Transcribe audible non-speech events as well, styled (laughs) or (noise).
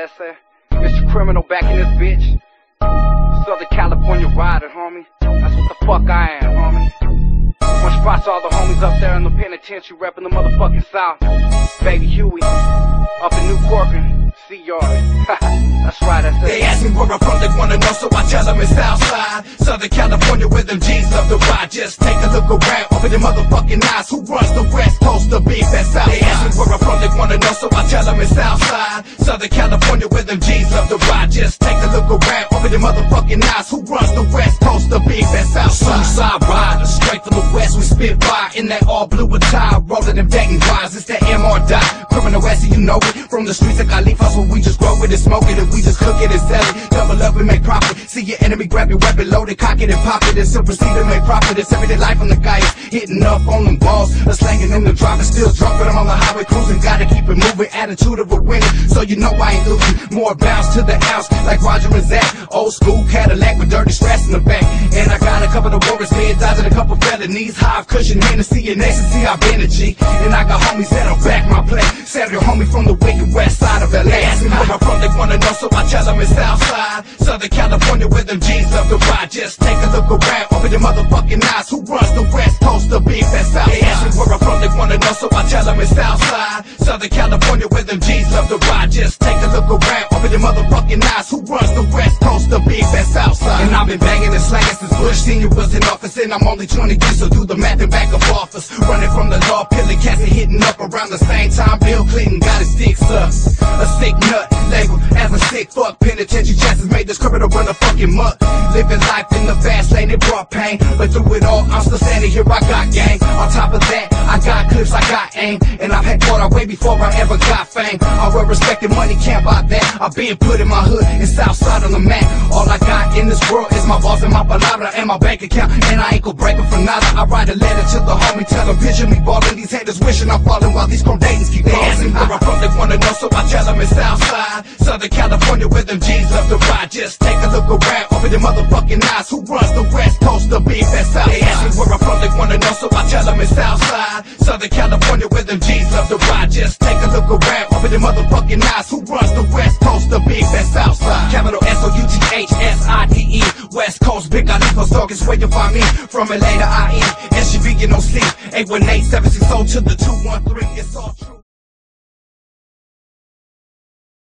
that's. Mr. Criminal back in this bitch. Southern California rider, homie. That's what the fuck I am, homie. One spots all the homies up there in the penitentiary repping the motherfucking South. Baby Huey, up in New Corcoran. (laughs) They ask me where I'm from, they wanna know, so I tell them it's Southside. Southern California where them G's love to ride. Just take a look around, open your motherfucking eyes. Who runs the West Coast, the big so I tell them Southside. Southern California where them G's love to ride. Just take a look around, open your motherfucking eyes. Who runs the West Coast, the big best Southside? Suicide riders, straight from the West, we spit fire in that all blue attire, rolling them Dayton wires. It's that MR dot, criminal West, you know it. From the streets of Califas, where we just grow it and smoke it, and we just cook it and sell it. Double up and make profit. See your enemy, grab your weapon, load it, cock it and pop it, and still proceed to make profit. It's everyday life on the guys, hitting up on them balls, a slanging in the driving, still drunk, but I'm on the highway cruising. Gotta keep it moving, attitude of a winner, so you know I ain't losing. More bounce to the ounce, like Roger and Zapp. Old school Cadillac with dirty straps in the back, and I got a couple of warriors, bed dodging a couple felonies, hive cushion, Hennessy, and ecstasy, I've energy, and I got homies that'll back my play. Samuel homie from the wicked west side of LA. Ask me where I'm from, they wanna know, so I tell them it's Southside. Southern California where them G's love to ride. Just take a look around, open your motherfucking eyes. Who runs the West Coast, the big best South? They ask me where I'm from, they wanna know, so I tell them it's Southside. Southern California where them G's love to ride. Just take a look around, open your motherfucking eyes. Who runs the West Coast, the big best Southside? And I've been banging and slanging since Bush Senior office, and I'm only 20 years, so do the math and back of office. Running from the law, pilling cats and hitting up around the same time. Bill Clinton got his dick sucked. A sick nut, labeled as a sick fuck. Penitentiary chances made this criminal run a fucking muck. Living life in the fast lane, it brought pain. But through it all, I'm still standing here, I got gang. On top of that, I got clips, I got aim. And I've had water way before I ever got fame. I well respected money, can't buy that. I've been put in my hood and south side on the map. My boss and my palabra and my bank account. And I ain't gon' break for nada. I write a letter to the homie, tell him picture me ballin'. These haters wishing I'm falling while these chrome Dayton's keep me where I'm from, they wanna know, so I tell them it's Southside. Southern California where them G's love to ride. Just take a look around, open your motherfucking eyes. Who runs the West Coast, the big best South? They ask me where I'm from, they wanna know, so I tell them it's Southside. Southern California where them G's love to ride. Just take a look around, open your motherfucking eyes. Who runs the West Coast, the big best Southside? Capital S O U T H S I D E. West Coast, Big Alicos, dog is where you find me. From LA to IE, SUV, you know C. 818 760 to the 213. It's all